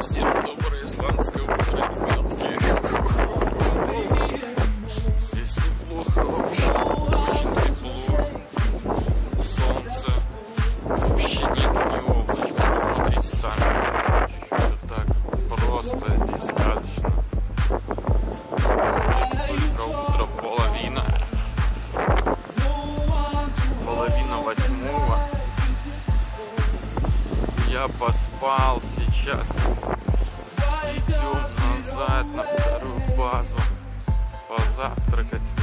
Всем доброе исландское утро, ребятки. Здесь неплохо вообще, очень тепло. Солнце. Вообще нет ни облачка. Посмотрите сами. Чуть-чуть так. Просто здесь сказочно. Вот только утро половина. Половина восьмого. Я поспал сейчас. Идем назад на вторую базу. Позавтракать.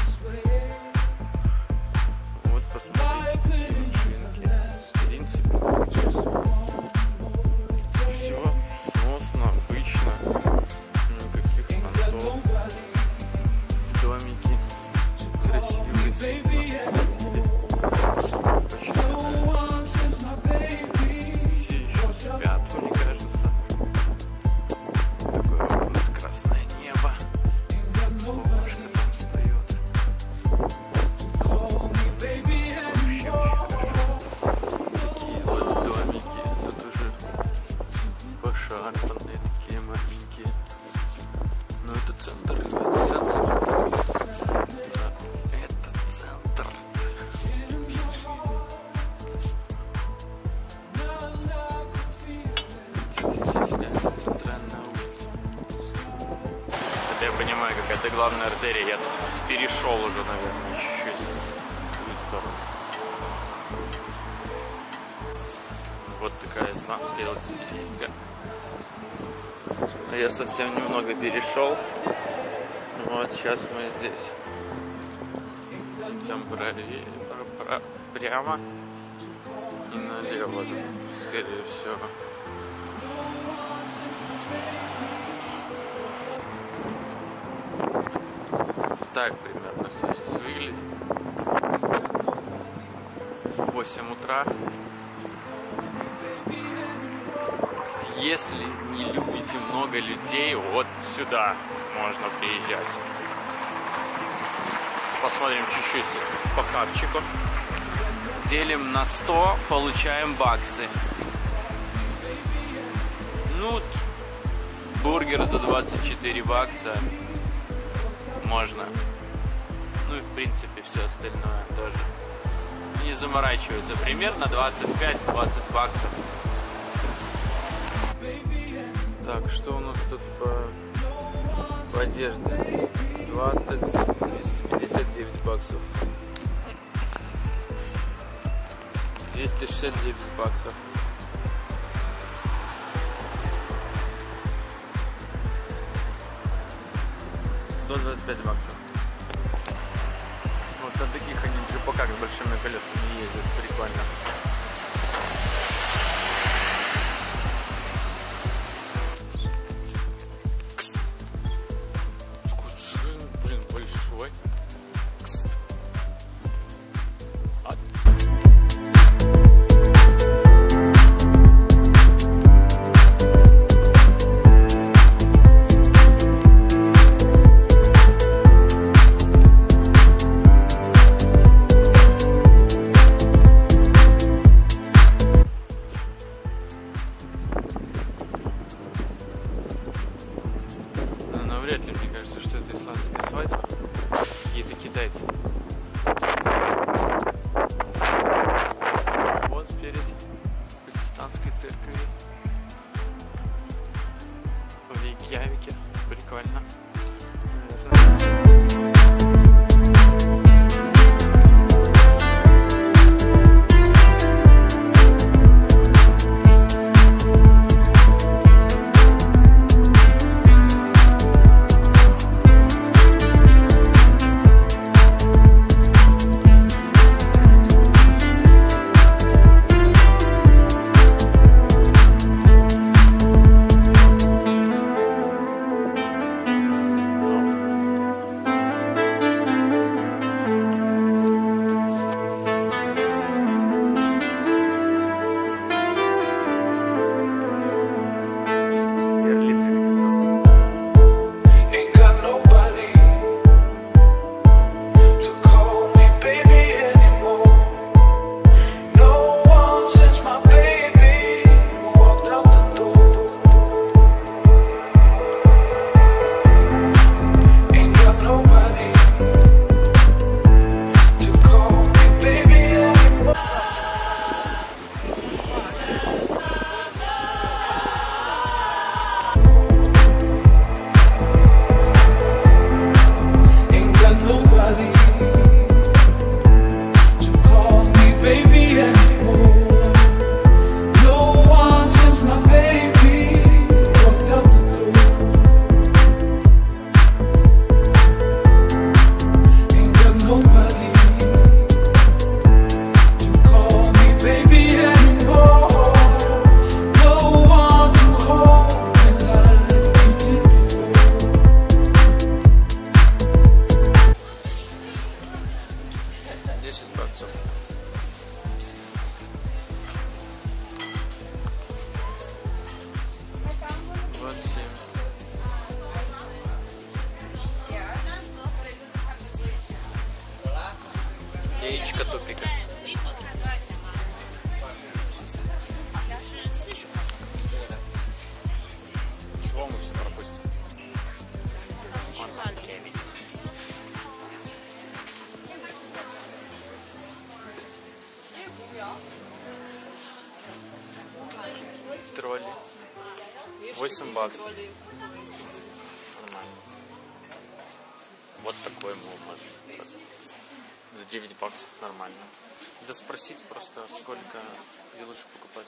Пошарпанные, такие маленькие. Ну это центр, это центр. Я понимаю, какая-то главная артерия. Я перешел уже, наверное. Вот такая исландская велосипедистка. Я совсем немного перешел. Вот сейчас мы здесь. Идем прямо и налево, скорее всего. Так примерно все здесь выглядит. 8 утра. Если не любите много людей, вот сюда можно приезжать. Посмотрим чуть-чуть по капчику. Делим на 100, получаем баксы. Ну, бургер за 24 бакса можно. Ну и в принципе все остальное тоже. Не заморачиваются. Примерно 25-20 баксов. Так, что у нас тут по, по одежде? 20 из 59 баксов. 269 баксов. Сто двадцать пять баксов. Вот на таких они джипаках с большими колесами ездят. Прикольно. Навряд ли, мне кажется, что это исландская свадьба. Какие-то китайцы. Вот перед пакистанской церковью. В Рейкьявике. Прикольно. 10 баксов. Яичко тупика. 8 баксов. Нормально. Вот такой мув За 9 баксов нормально. Да спросить просто, сколько, где лучше покупать.